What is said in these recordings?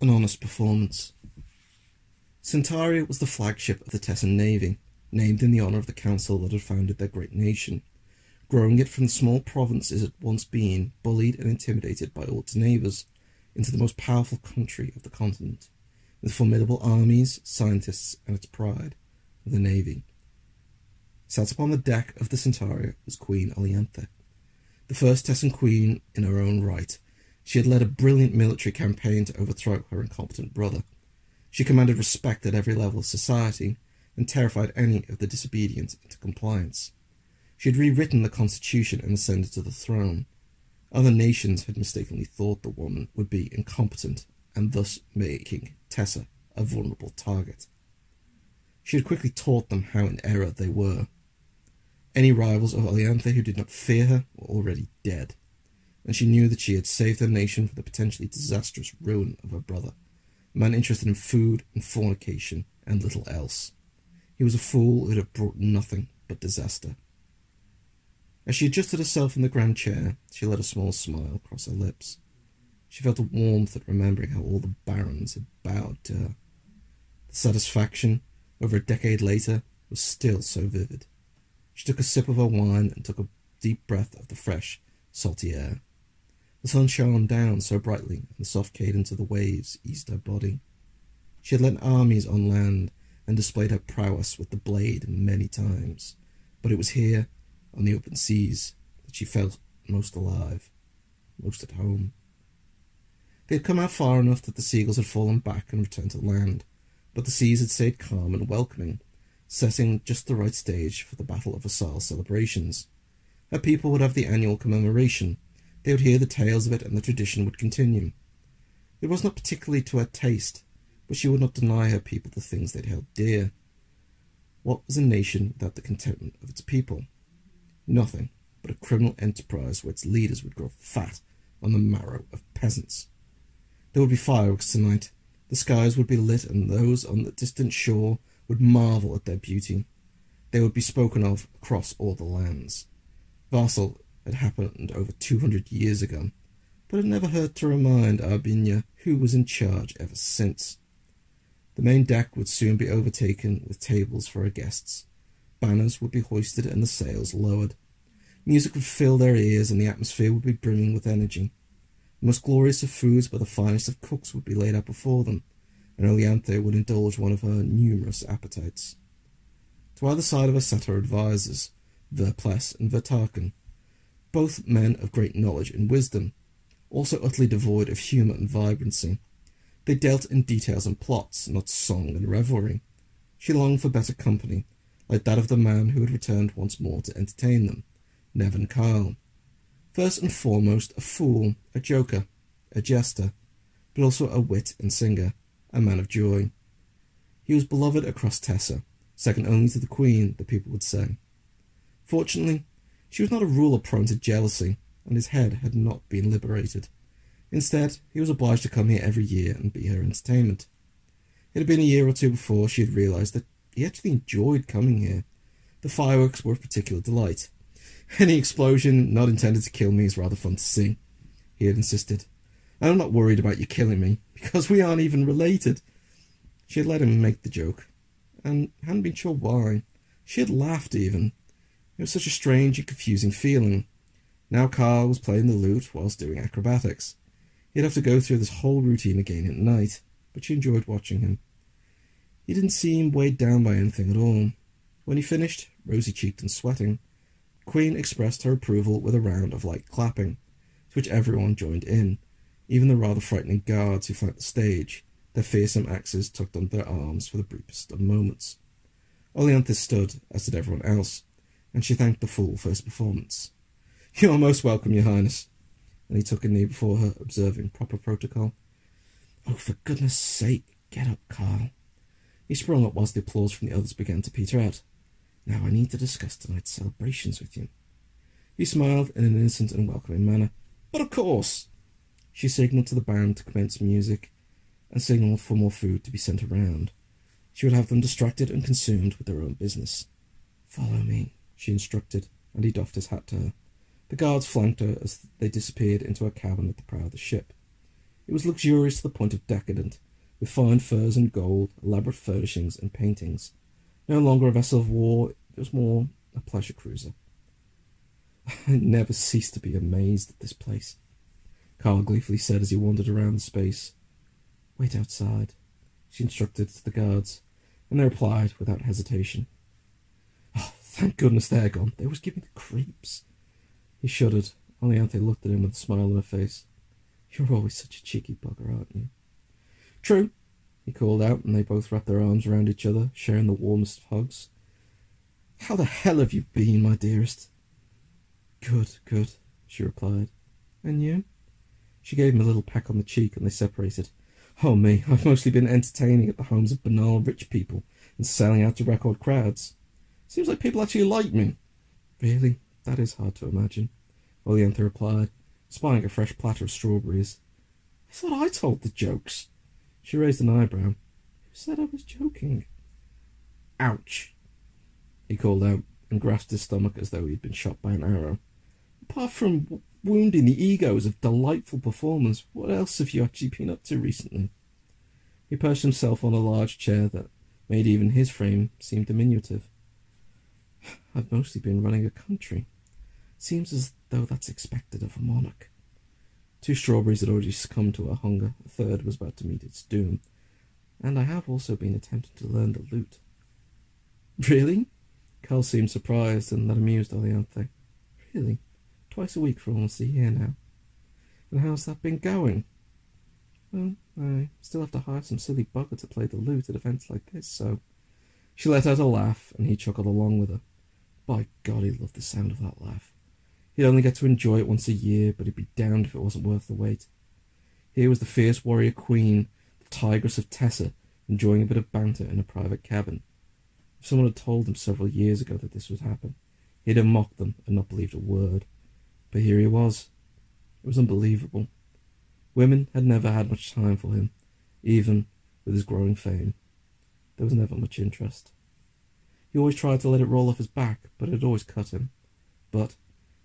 an honest performance. Centauri was the flagship of the Tessan Navy, named in the honour of the council that had founded their great nation, growing it from the small province it had once been, bullied and intimidated by all its neighbours, into the most powerful country of the continent, with formidable armies, scientists, and its pride, the Navy. Sat upon the deck of the Centauri was Queen Olianthe, the first Tessan queen in her own right. She had led a brilliant military campaign to overthrow her incompetent brother. She commanded respect at every level of society and terrified any of the disobedient into compliance. She had rewritten the constitution and ascended to the throne. Other nations had mistakenly thought the woman would be incompetent and thus making Tessa a vulnerable target. She had quickly taught them how in error they were. Any rivals of Olianthe who did not fear her were already dead, and she knew that she had saved her nation from the potentially disastrous ruin of her brother, a man interested in food and fornication and little else. He was a fool who would have brought nothing but disaster. As she adjusted herself in the grand chair, she let a small smile cross her lips. She felt a warmth at remembering how all the barons had bowed to her. The satisfaction, over a decade later, was still so vivid. She took a sip of her wine and took a deep breath of the fresh, salty air. The sun shone down so brightly, and the soft cadence of the waves eased her body. She had led armies on land and displayed her prowess with the blade many times, but it was here, on the open seas, that she felt most alive, most at home. They had come out far enough that the seagulls had fallen back and returned to land, but the seas had stayed calm and welcoming, setting just the right stage for the Battle of Versailles celebrations. Her people would have the annual commemoration. They would hear the tales of it, and the tradition would continue. It was not particularly to her taste, but she would not deny her people the things they'd held dear. What was a nation without the contentment of its people? Nothing but a criminal enterprise where its leaders would grow fat on the marrow of peasants. There would be fireworks tonight. The skies would be lit, and those on the distant shore would marvel at their beauty. They would be spoken of across all the lands. Varsel had happened over two hundred years ago, but it never hurt to remind Arbinia who was in charge ever since. The main deck would soon be overtaken with tables for her guests. Banners would be hoisted and the sails lowered. Music would fill their ears and the atmosphere would be brimming with energy. The most glorious of foods by the finest of cooks would be laid out before them, and Olianthe would indulge one of her numerous appetites. To either side of her sat her advisers, Verples and Vertaken, both men of great knowledge and wisdom, also utterly devoid of humour and vibrancy. They dealt in details and plots, not song and revelry. She longed for better company, like that of the man who had returned once more to entertain them, Nevin Kyle. First and foremost, a fool, a joker, a jester, but also a wit and singer, a man of joy. He was beloved across Tessa, second only to the Queen, the people would say. Fortunately, she was not a ruler prone to jealousy, and his head had not been liberated. Instead, he was obliged to come here every year and be her entertainment. It had been a year or two before she had realised that he actually enjoyed coming here. The fireworks were a particular delight. Any explosion not intended to kill me is rather fun to see, he had insisted. I'm not worried about you killing me, because we aren't even related. She had let him make the joke, and hadn't been sure why. She had laughed even. It was such a strange and confusing feeling. Now Carl was playing the lute whilst doing acrobatics. He'd have to go through this whole routine again at night, but she enjoyed watching him. He didn't seem weighed down by anything at all. When he finished, rosy cheeked and sweating, Queen expressed her approval with a round of light clapping, to which everyone joined in even the rather frightening guards who flanked the stage, their fearsome axes tucked under their arms for the briefest of moments. Olianthe stood, as did everyone else, and she thanked the fool for his performance. You are most welcome, your highness. And he took a knee before her, observing proper protocol. Oh, for goodness sake, get up, Carl. He sprung up whilst the applause from the others began to peter out. Now I need to discuss tonight's celebrations with you. He smiled in an innocent and welcoming manner. But of course, she signalled to the band to commence music, and signalled for more food to be sent around. She would have them distracted and consumed with their own business. Follow me, she instructed, and he doffed his hat to her. The guards flanked her as they disappeared into a cabin at the prow of the ship. It was luxurious to the point of decadent, with fine furs and gold, elaborate furnishings and paintings. No longer a vessel of war, it was more a pleasure cruiser. I never ceased to be amazed at this place, Carl gleefully said as he wandered around the space. Wait outside, she instructed the guards, and they replied without hesitation. Thank goodness they're gone. They was giving the creeps. He shuddered. Olianthe looked at him with a smile on her face. You're always such a cheeky bugger, aren't you? True, he called out, and they both wrapped their arms around each other, sharing the warmest of hugs. How the hell have you been, my dearest? Good, good, she replied. And you? She gave him a little peck on the cheek, and they separated. Oh, me, I've mostly been entertaining at the homes of banal rich people and selling out to record crowds. Seems like people actually like me. Really? That is hard to imagine, Olianthe replied, spying a fresh platter of strawberries. I thought I told the jokes. She raised an eyebrow. Who said I was joking? Ouch! He called out and grasped his stomach as though he had been shot by an arrow. Apart from wounding the egos of delightful performers, what else have you actually been up to recently? He perched himself on a large chair that made even his frame seem diminutive. I've mostly been running a country. Seems as though that's expected of a monarch. Two strawberries had already succumbed to her hunger, a third was about to meet its doom, and I have also been attempting to learn the lute. Really? Carl seemed surprised, and that amused Olianthe. Really? Twice a week for almost a year now. And how's that been going? Well, I still have to hire some silly bugger to play the lute at events like this, so... She let out a laugh, and he chuckled along with her. By God, he loved the sound of that laugh. He'd only get to enjoy it once a year, but he'd be damned if it wasn't worth the wait. Here was the fierce warrior queen, the tigress of Tessa, enjoying a bit of banter in a private cabin. If someone had told him several years ago that this would happen, he'd have mocked them and not believed a word. But here he was. It was unbelievable. Women had never had much time for him, even with his growing fame. There was never much interest. He always tried to let it roll off his back, but it always cut him. But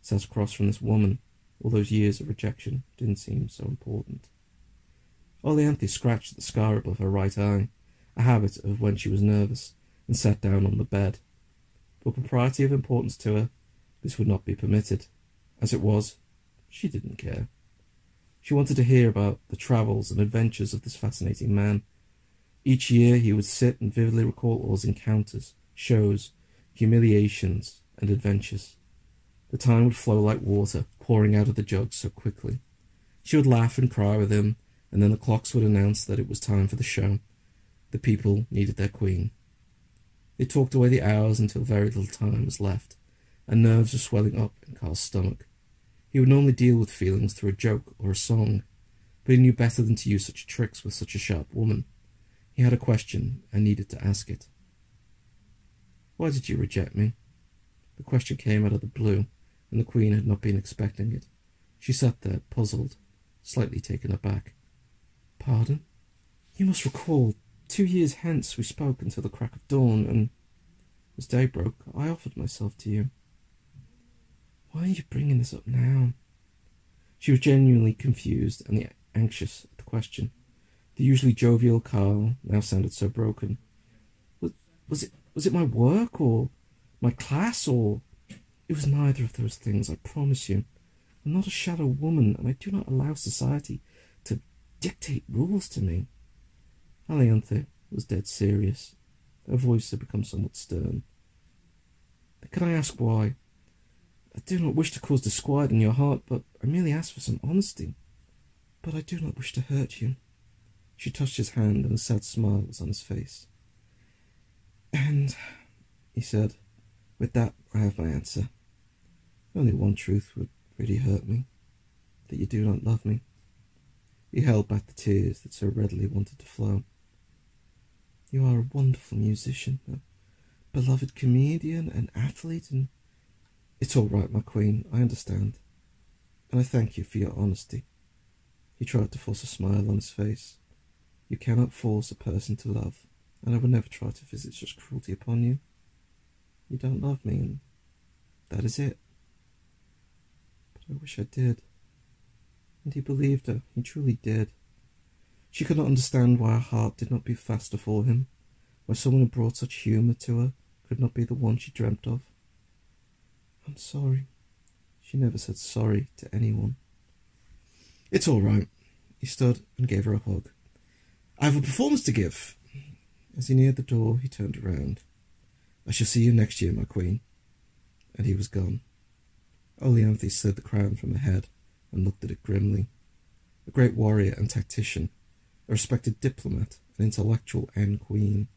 sat across from this woman, all those years of rejection didn't seem so important. Olianthe scratched the scar above her right eye, a habit of when she was nervous, and sat down on the bed. For propriety of importance to her, this would not be permitted. As it was, she didn't care. She wanted to hear about the travels and adventures of this fascinating man. Each year he would sit and vividly recall all his encounters, shows, humiliations, and adventures. The time would flow like water, pouring out of the jug so quickly. She would laugh and cry with him, and then the clocks would announce that it was time for the show. The people needed their queen. They talked away the hours until very little time was left, and nerves were swelling up in Carl's stomach. He would normally deal with feelings through a joke or a song, but he knew better than to use such tricks with such a sharp woman. He had a question and needed to ask it. Why did you reject me? The question came out of the blue, and the Queen had not been expecting it. She sat there, puzzled, slightly taken aback. Pardon? You must recall, two years hence we spoke until the crack of dawn, and as day broke, I offered myself to you. Why are you bringing this up now? She was genuinely confused and anxious at the question. The usually jovial Carl now sounded so broken. Was, was it was it my work or my class or it was neither of those things, I promise you. I'm not a shallow woman, and I do not allow society to dictate rules to me. Olianthe was dead serious. Her voice had become somewhat stern. Can I ask why? I do not wish to cause disquiet in your heart, but I merely ask for some honesty. But I do not wish to hurt you. She touched his hand, and a sad smile was on his face. And, he said, with that I have my answer. Only one truth would really hurt me that you do not love me. He held back the tears that so readily wanted to flow. You are a wonderful musician, a beloved comedian, an athlete, and it's all right, my queen, I understand. And I thank you for your honesty. He tried to force a smile on his face. You cannot force a person to love, and I would never try to visit such cruelty upon you. You don't love me, and that is it. But I wish I did. And he believed her. He truly did. She could not understand why her heart did not beat faster for him, why someone who brought such humour to her could not be the one she dreamt of. I'm sorry. She never said sorry to anyone. It's all right. He stood and gave her a hug. I have a performance to give. As he neared the door, he turned around. I shall see you next year, my queen. And he was gone. Olianthe slid the crown from her head and looked at it grimly. A great warrior and tactician, a respected diplomat, an intellectual and queen.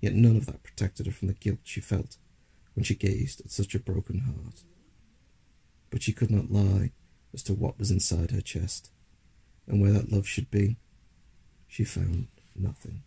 Yet none of that protected her from the guilt she felt when she gazed at such a broken heart. But she could not lie as to what was inside her chest, and where that love should be, she found nothing.